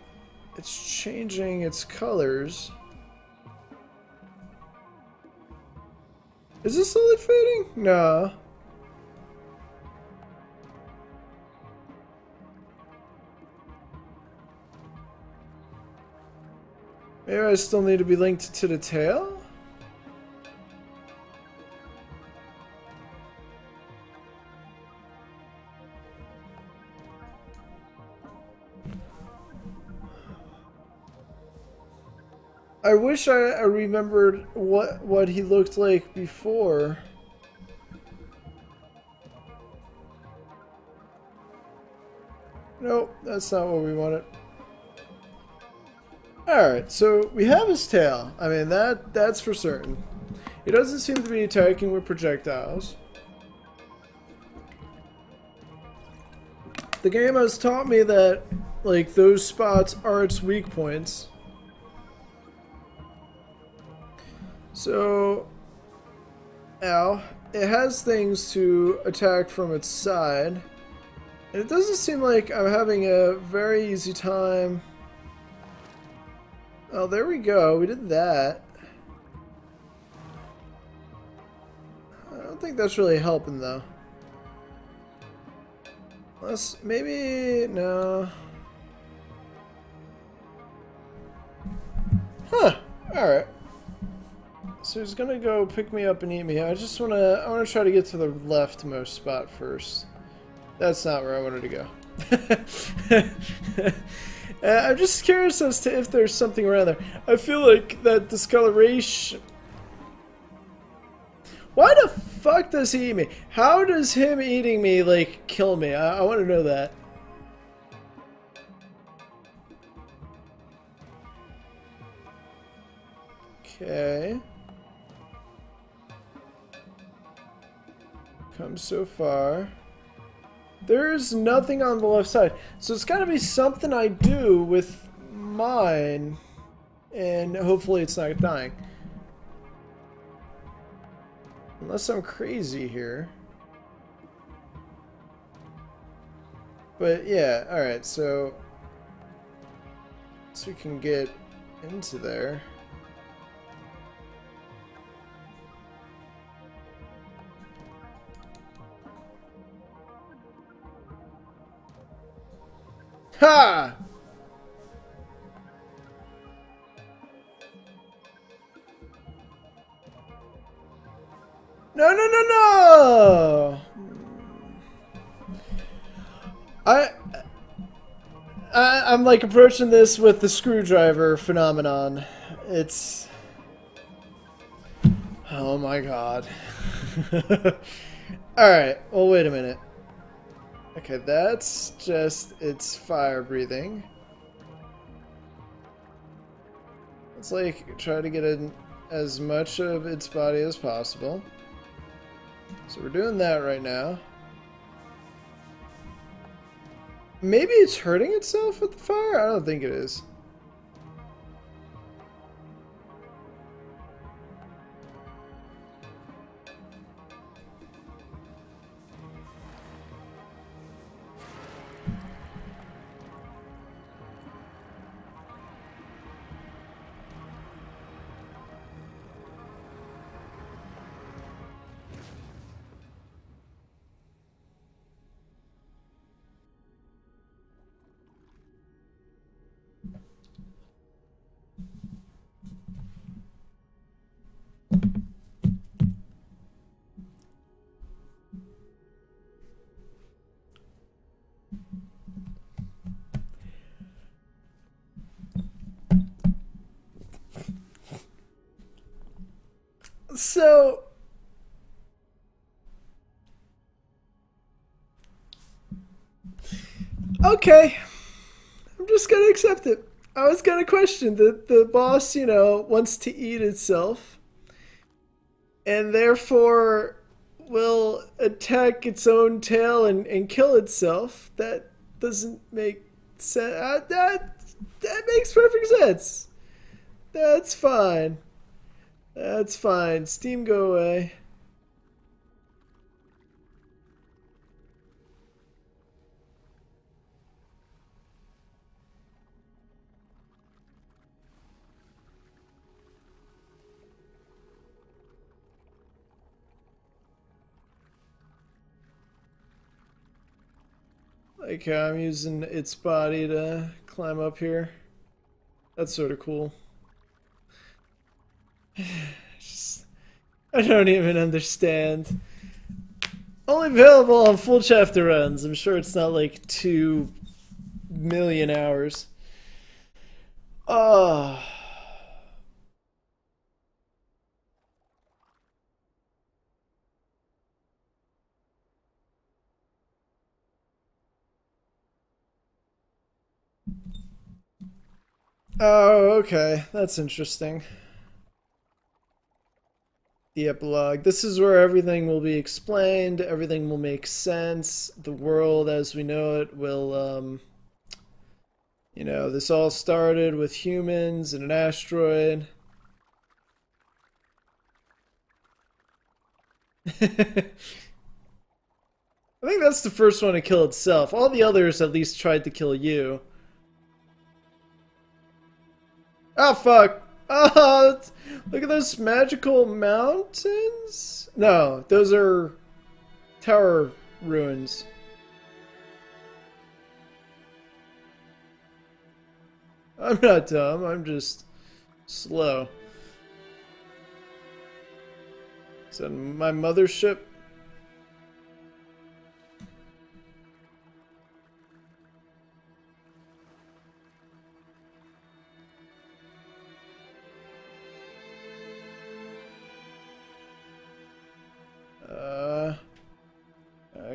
it's changing its colors. Is this solid fading? No. I still need to be linked to the tail? I wish I, I remembered what what he looked like before. Nope, that's not what we wanted. Alright, so we have his tail. I mean, that that's for certain. He doesn't seem to be attacking with projectiles. The game has taught me that, like, those spots are its weak points. So, now, it has things to attack from its side. And it doesn't seem like I'm having a very easy time Oh, there we go. We did that. I don't think that's really helping, though. Unless, maybe, no. Huh. Alright. So he's gonna go pick me up and eat me. I just wanna, I wanna try to get to the leftmost spot first. That's not where I wanted to go. Uh, I'm just curious as to if there's something around there. I feel like that discoloration... Why the fuck does he eat me? How does him eating me, like, kill me? I, I want to know that. Okay. Come so far. There's nothing on the left side. So it's got to be something I do with mine. And hopefully it's not dying. Unless I'm crazy here. But yeah, alright, so... So we can get into there. Ha! No, no, no, no! I, I, am like approaching this with the screwdriver phenomenon. It's, oh my god. All right. Well, wait a minute. Okay, that's just its fire breathing. Let's like try to get in as much of its body as possible. So we're doing that right now. Maybe it's hurting itself with the fire? I don't think it is. So Okay. I'm just gonna accept it. I was gonna question that the boss, you know, wants to eat itself. And therefore will attack its own tail and, and kill itself. That doesn't make sense. Uh, that, that makes perfect sense. That's fine. That's fine. Steam go away. Like how I'm using its body to climb up here. That's sort of cool. Just, I don't even understand. Only available on full chapter runs. I'm sure it's not like two million hours. Oh. Oh, okay. That's interesting the epilogue. This is where everything will be explained, everything will make sense, the world as we know it will, um, you know, this all started with humans and an asteroid. I think that's the first one to kill itself. All the others at least tried to kill you. Oh, fuck. Oh, look at those magical mountains. No, those are tower ruins. I'm not dumb, I'm just slow. Is that my mothership?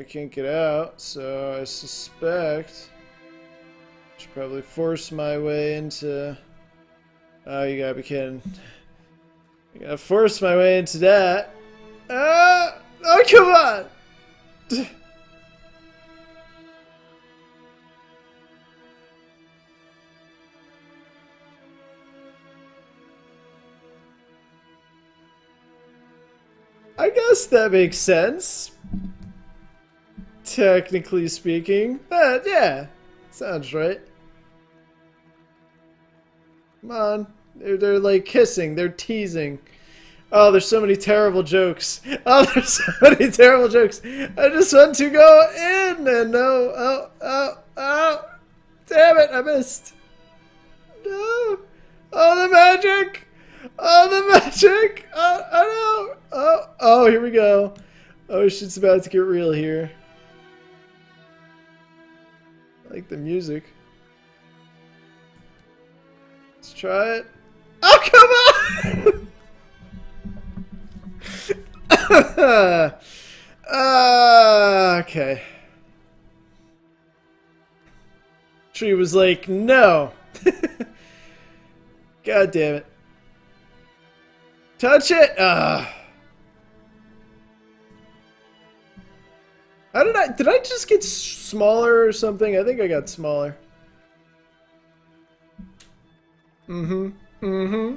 Can't get out, so I suspect I should probably force my way into... Oh, you gotta be kidding. I gotta force my way into that. Ah! Oh, come on! I guess that makes sense technically speaking. But yeah, sounds right. Come on. They're, they're like kissing, they're teasing. Oh, there's so many terrible jokes. Oh, there's so many terrible jokes. I just want to go in and no. Oh, oh, oh. Damn it, I missed. No. Oh, the magic. Oh, the magic! Oh, oh no! Oh, oh, here we go. Oh, shit's about to get real here. I like the music. Let's try it. Oh, come on! uh, okay. Tree was like, no. God damn it. Touch it! Ugh. How did I... Did I just get smaller or something? I think I got smaller. Mm-hmm. Mm-hmm.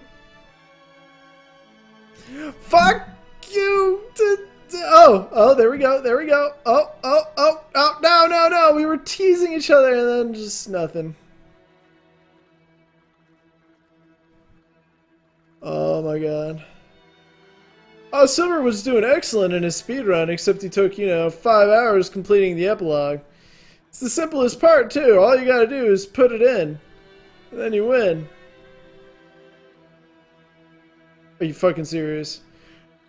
Fuck you! Oh, oh, there we go, there we go. Oh, oh, oh, oh, no, no, no. We were teasing each other and then just nothing. Oh my god. Oh, Silver was doing excellent in his speed run, except he took, you know, five hours completing the epilogue. It's the simplest part, too. All you gotta do is put it in. And then you win. Are you fucking serious?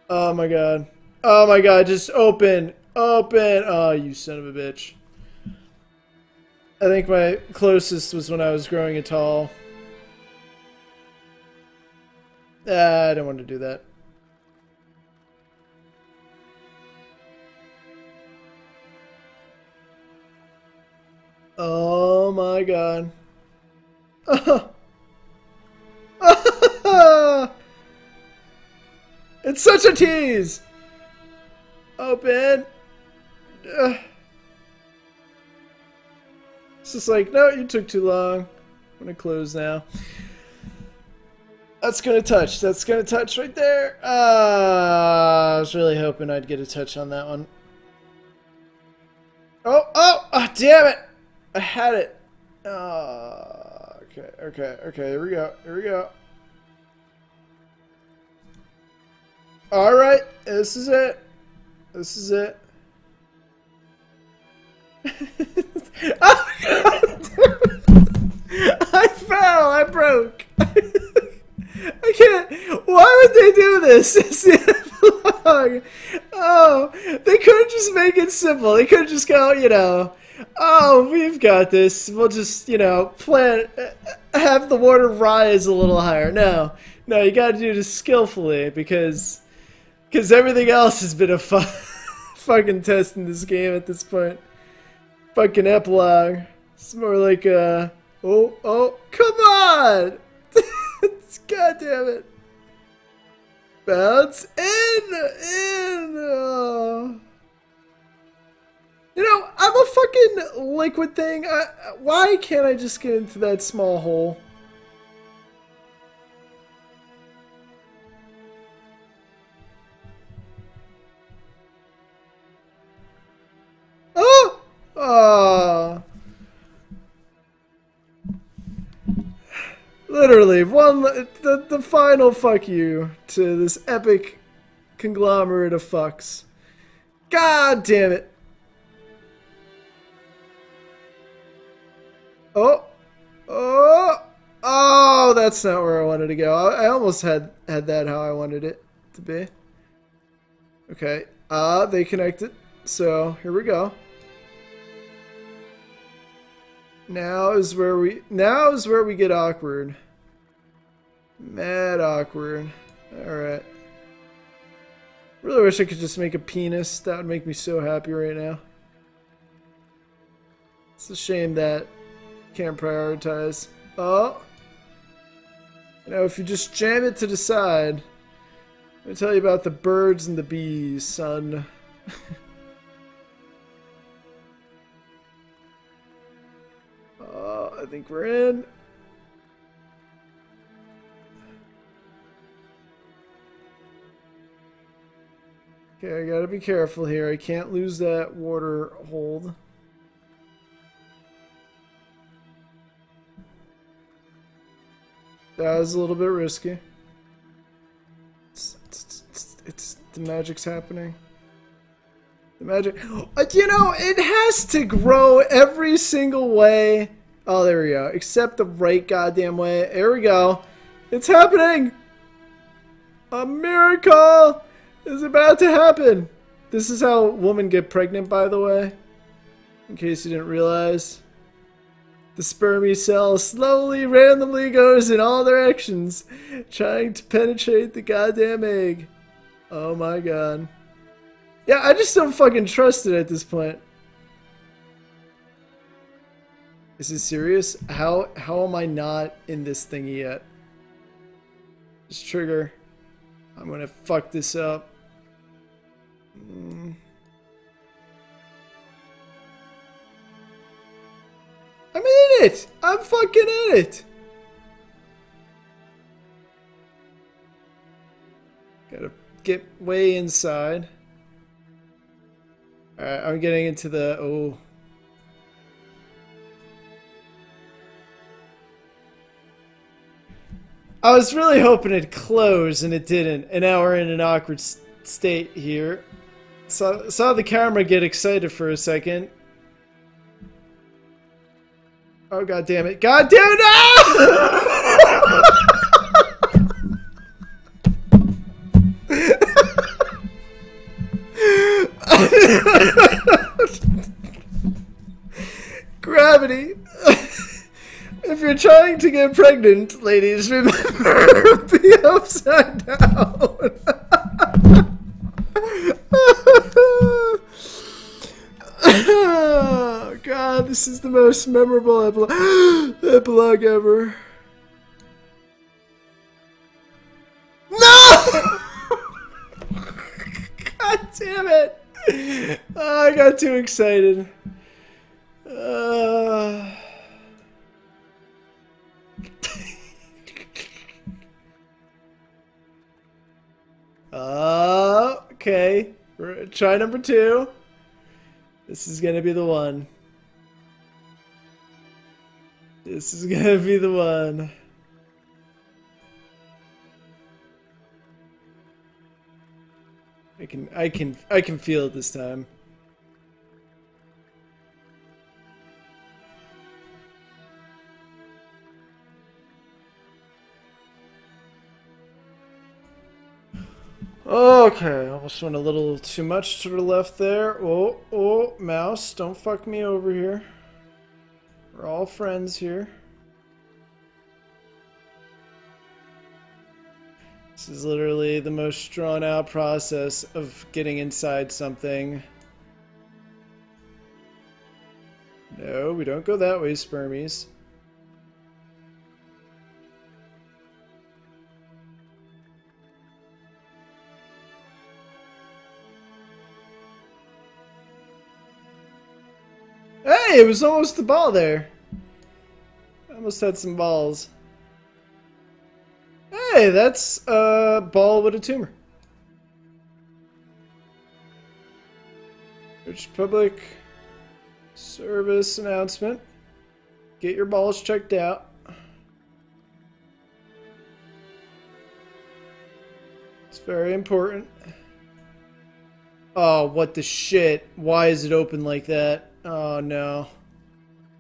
Oh my god. Oh my god, just open. Open. Oh, you son of a bitch. I think my closest was when I was growing a tall. Ah, I don't want to do that. Oh my god. it's such a tease! Open! It's just like, no, you took too long. I'm gonna close now. That's gonna touch. That's gonna touch right there. Uh, I was really hoping I'd get a touch on that one. Oh, oh, oh, damn it! I had it. Uh, okay, okay, okay, here we go. Here we go. Alright, this is it. This is it. oh, I fell! I broke! I can't. Why would they do this? oh, they could just make it simple. They could just go, you know, oh, we've got this. We'll just, you know, plan, have the water rise a little higher. No, no, you got to do this skillfully because, because everything else has been a fu fucking test in this game at this point. Fucking epilogue. It's more like a, oh, oh, come on. God damn it. Bounce in, in. Oh. You know, I'm a fucking liquid thing. I, why can't I just get into that small hole? Oh! Oh! Literally, one the, the final fuck you to this epic conglomerate of fucks. God damn it. Oh. Oh. Oh, that's not where I wanted to go. I, I almost had had that how I wanted it to be. Okay. Uh, they connected. So, here we go. Now is where we now is where we get awkward. Mad awkward. Alright. Really wish I could just make a penis. That would make me so happy right now. It's a shame that can't prioritize. Oh. You know, if you just jam it to the side, me tell you about the birds and the bees, son. Oh, I think we're in. Okay, I gotta be careful here. I can't lose that water hold. That was a little bit risky. It's, it's, it's, it's the magic's happening. The magic. You know, it has to grow every single way Oh, there we go. Except the right goddamn way. There we go. It's happening. A miracle is about to happen. This is how women get pregnant, by the way. In case you didn't realize. The spermy cell slowly, randomly goes in all directions, trying to penetrate the goddamn egg. Oh my god. Yeah, I just don't fucking trust it at this point. Is this serious? How how am I not in this thingy yet? Just trigger. I'm gonna fuck this up. Mm. I'm in it! I'm fucking in it! Gotta get way inside. Alright, I'm getting into the... Oh. I was really hoping it'd close, and it didn't. And now we're in an awkward state here. Saw, saw the camera get excited for a second. Oh, god damn it. God damn it! Gravity. if you're trying to get pregnant, ladies, remember be upside down. God, this is the most memorable epilogue, epilogue ever. No! God damn it! Oh, I got too excited. Uh... uh, okay. Try number two. This is gonna be the one. This is gonna be the one. I can, I can, I can feel it this time. Okay, almost went a little too much to the left there. Oh, oh, mouse, don't fuck me over here. We're all friends here. This is literally the most drawn out process of getting inside something. No, we don't go that way, spermies. It was almost the ball there. Almost had some balls. Hey, that's a ball with a tumor. Which public service announcement. Get your balls checked out. It's very important. Oh, what the shit? Why is it open like that? Oh no.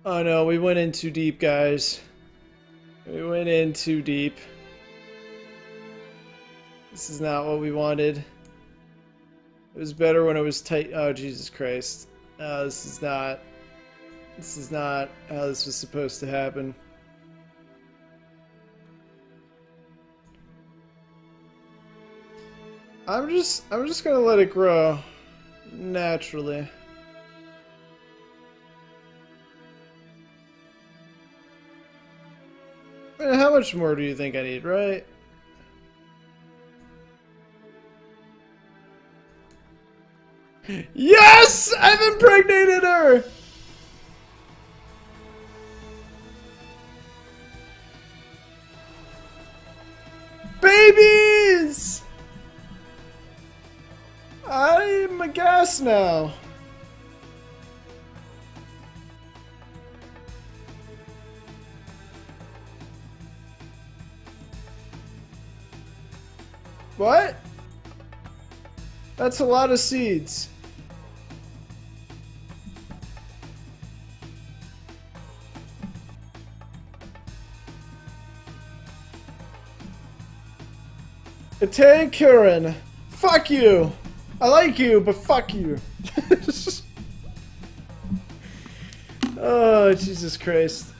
Oh no, we went in too deep, guys. We went in too deep. This is not what we wanted. It was better when it was tight. Oh, Jesus Christ. Oh, this is not... This is not how this was supposed to happen. I'm just... I'm just gonna let it grow. Naturally. Eh, how much more do you think I need, right? Yes! I've impregnated her! Babies! I'm a gas now. What? That's a lot of seeds. Itay Keren. Fuck you. I like you, but fuck you. oh, Jesus Christ.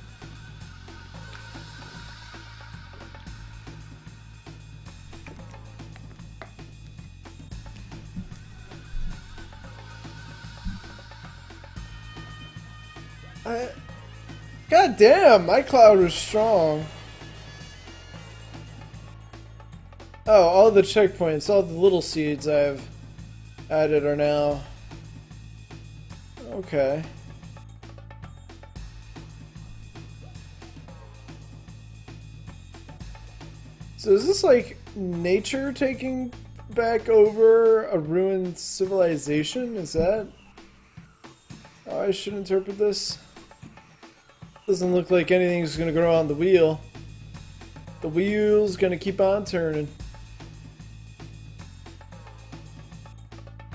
Damn, my cloud was strong. Oh, all the checkpoints, all the little seeds I've added are now... Okay. So is this like nature taking back over a ruined civilization? Is that how I should interpret this? Doesn't look like anything's gonna grow on the wheel. The wheel's gonna keep on turning.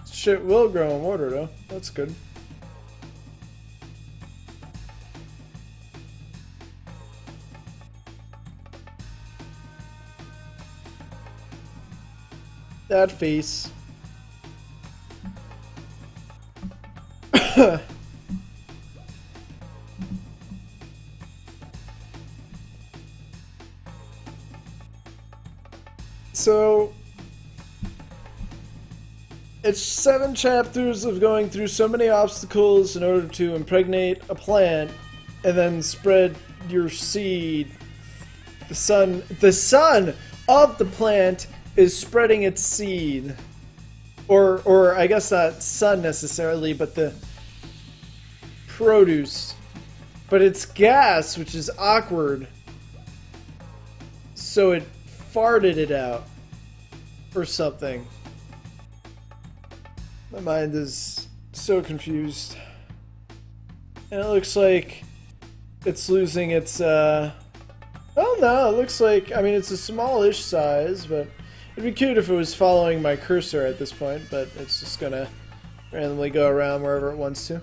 Shit will grow in water though. That's good. That face. so it's seven chapters of going through so many obstacles in order to impregnate a plant and then spread your seed. The sun, the sun of the plant is spreading its seed. Or, or I guess not sun necessarily, but the produce. But it's gas, which is awkward. So it farted it out. Or something. My mind is so confused. And it looks like it's losing its, uh... Oh no, it looks like, I mean, it's a smallish size, but it'd be cute if it was following my cursor at this point, but it's just gonna randomly go around wherever it wants to.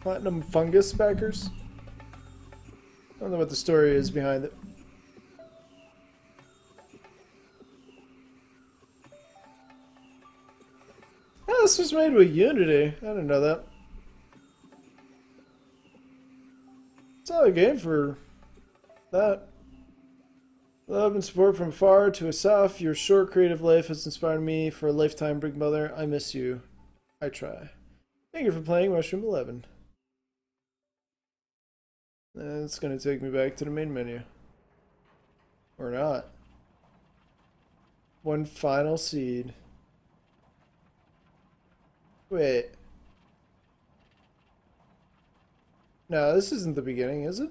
Platinum fungus backers? I don't know what the story is behind it. Oh, this was made with Unity. I didn't know that. It's not a game for that. Love and support from far to Asaf. Your short creative life has inspired me for a lifetime, Big Mother. I miss you. I try. Thank you for playing Mushroom 11. It's going to take me back to the main menu. Or not. One final seed. Wait. No, this isn't the beginning, is it?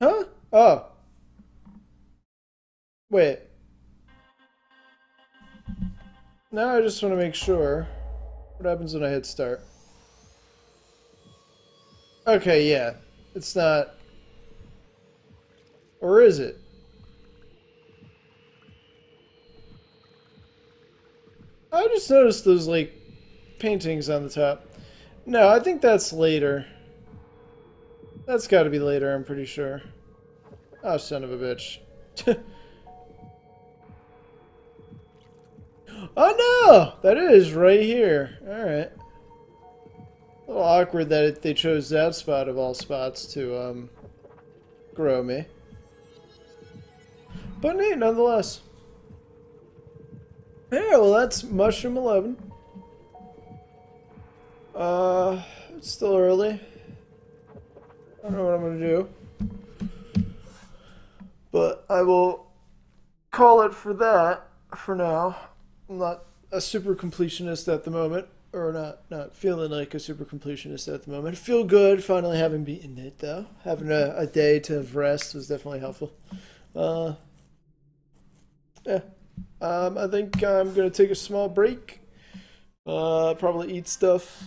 Huh? Oh. Wait. Now I just want to make sure. What happens when I hit start? Okay, yeah. It's not... Or is it? I just noticed those, like, paintings on the top. No, I think that's later. That's got to be later, I'm pretty sure. Oh, son of a bitch. oh, no! That is right here. Alright. A little awkward that it, they chose that spot of all spots to, um, grow me. But neat, nonetheless. Yeah, well, that's Mushroom 11. Uh, it's still early. I don't know what I'm going to do. But I will call it for that for now. I'm not a super completionist at the moment. Or not, not feeling like a super completionist at the moment. Feel good finally having beaten it, though. Having a, a day to rest was definitely helpful. Uh, yeah. Um, I think I'm to take a small break. Uh, probably eat stuff,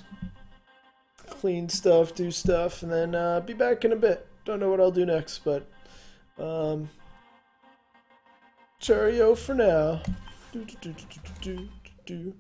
clean stuff, do stuff, and then uh, be back in a bit. Don't know what I'll do next, but um, cheerio for now. Do,